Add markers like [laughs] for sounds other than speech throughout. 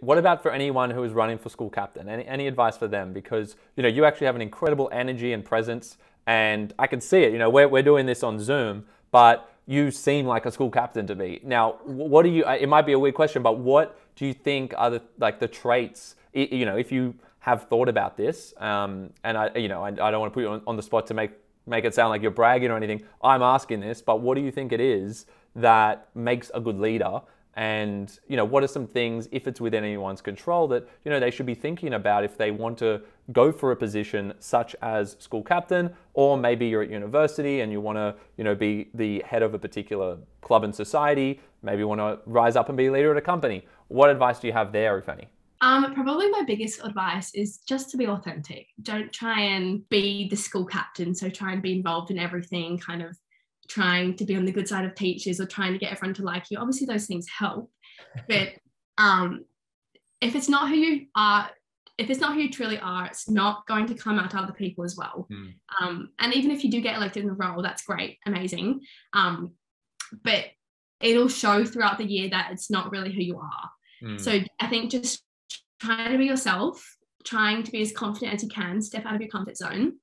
what about for anyone who is running for school captain? Any, any advice for them? Because you know you actually have an incredible energy and presence, and I can see it. You know we're we're doing this on Zoom, but you seem like a school captain to me. Now, what do you? It might be a weird question, but what do you think are the like the traits? You know, if you have thought about this, um, and I, you know, I, I don't want to put you on, on the spot to make make it sound like you're bragging or anything. I'm asking this, but what do you think it is that makes a good leader? And you know, what are some things, if it's within anyone's control, that you know they should be thinking about if they want to go for a position such as school captain, or maybe you're at university and you want to you know be the head of a particular club and society. Maybe you want to rise up and be a leader at a company. What advice do you have there, if any? Um, probably my biggest advice is just to be authentic. Don't try and be the school captain. So try and be involved in everything, kind of trying to be on the good side of teachers or trying to get everyone to like you. Obviously, those things help, [laughs] but um, if it's not who you are, if it's not who you truly are, it's not going to come out to other people as well. Mm. Um, and even if you do get elected in the role, that's great, amazing. Um, but it'll show throughout the year that it's not really who you are. Mm. So I think just trying to be yourself, trying to be as confident as you can, step out of your comfort zone.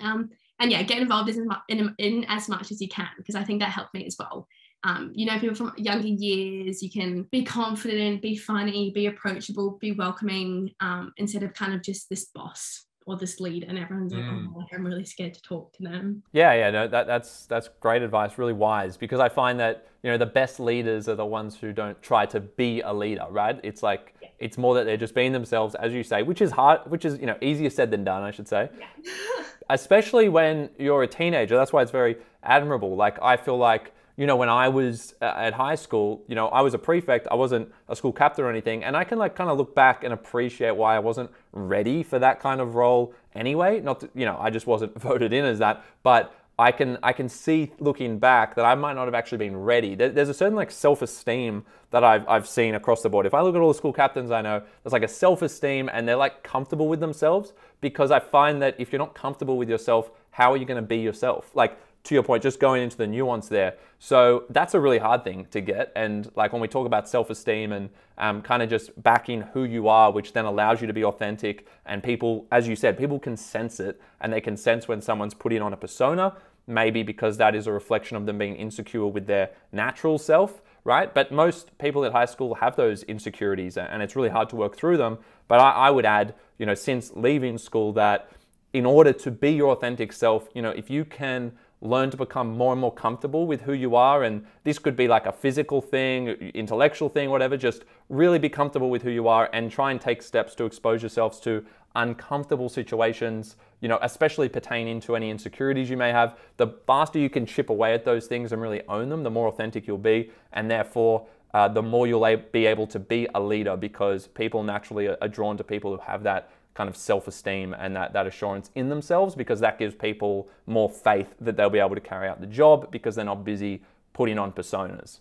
Um, and yeah, get involved in, in, in as much as you can, because I think that helped me as well. Um, you know, people from younger years, you can be confident, be funny, be approachable, be welcoming, um, instead of kind of just this boss or this lead and everyone's like, mm. oh, I'm really scared to talk to them. Yeah, yeah, no, that, that's that's great advice, really wise, because I find that you know the best leaders are the ones who don't try to be a leader, right? It's like. It's more that they're just being themselves, as you say, which is hard, which is you know easier said than done, I should say. Yeah. [laughs] [laughs] Especially when you're a teenager, that's why it's very admirable. Like I feel like you know, when I was uh, at high school, you know, I was a prefect, I wasn't a school captain or anything, and I can like kind of look back and appreciate why I wasn't ready for that kind of role anyway. Not, to, you know, I just wasn't [laughs] voted in as that, but I can I can see looking back that I might not have actually been ready. There's a certain like self-esteem that I've I've seen across the board. If I look at all the school captains I know, there's like a self-esteem and they're like comfortable with themselves because I find that if you're not comfortable with yourself, how are you going to be yourself? Like to your point, just going into the nuance there. So that's a really hard thing to get. And like when we talk about self esteem and um, kind of just backing who you are, which then allows you to be authentic, and people, as you said, people can sense it and they can sense when someone's putting on a persona, maybe because that is a reflection of them being insecure with their natural self. Right, but most people at high school have those insecurities, and it's really hard to work through them. But I, I would add, you know, since leaving school, that in order to be your authentic self, you know, if you can learn to become more and more comfortable with who you are. And this could be like a physical thing, intellectual thing, whatever. Just really be comfortable with who you are and try and take steps to expose yourselves to uncomfortable situations, you know, especially pertaining to any insecurities you may have. The faster you can chip away at those things and really own them, the more authentic you'll be. And therefore, uh, the more you'll be able to be a leader because people naturally are drawn to people who have that kind of self-esteem and that, that assurance in themselves because that gives people more faith that they'll be able to carry out the job because they're not busy putting on personas.